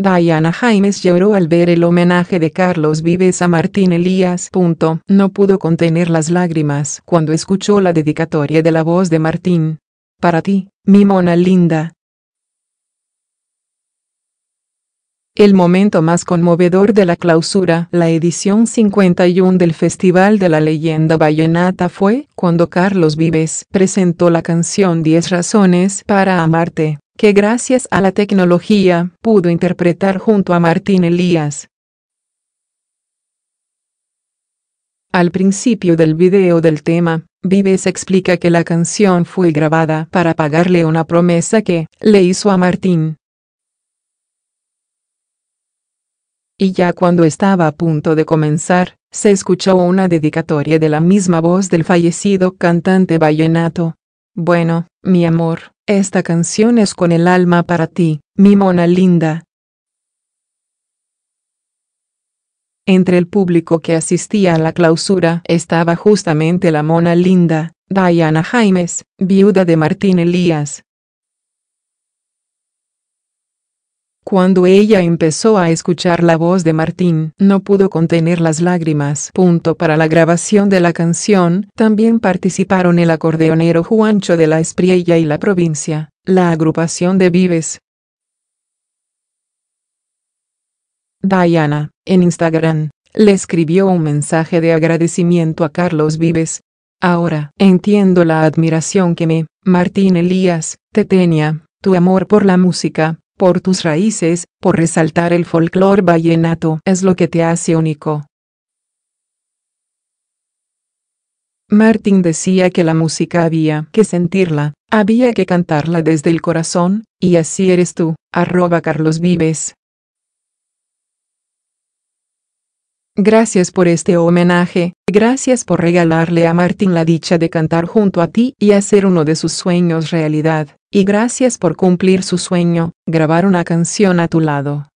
Diana Jaimes lloró al ver el homenaje de Carlos Vives a Martín Elías. No pudo contener las lágrimas cuando escuchó la dedicatoria de la voz de Martín. Para ti, mi mona linda. El momento más conmovedor de la clausura, la edición 51 del Festival de la Leyenda Vallenata fue cuando Carlos Vives presentó la canción 10 razones para amarte, que gracias a la tecnología pudo interpretar junto a Martín Elías. Al principio del video del tema, Vives explica que la canción fue grabada para pagarle una promesa que le hizo a Martín, y ya cuando estaba a punto de comenzar, se escuchó una dedicatoria de la misma voz del fallecido cantante vallenato. Bueno, mi amor, esta canción es con el alma para ti, mi mona linda. Entre el público que asistía a la clausura estaba justamente la mona linda, Diana Jaimes, viuda de Martín Elías, Cuando ella empezó a escuchar la voz de Martín, no pudo contener las lágrimas. Punto para la grabación de la canción, también participaron el acordeonero Juancho de la Espriella y la provincia, la agrupación de Vives. Diana, en Instagram, le escribió un mensaje de agradecimiento a Carlos Vives. Ahora entiendo la admiración que me, Martín Elías, te tenía, tu amor por la música, por tus raíces, por resaltar el folclore vallenato es lo que te hace único. Martín decía que la música había que sentirla, había que cantarla desde el corazón, y así eres tú, arroba Carlos Vives. Gracias por este homenaje, gracias por regalarle a Martín la dicha de cantar junto a ti y hacer uno de sus sueños realidad, y gracias por cumplir su sueño, grabar una canción a tu lado.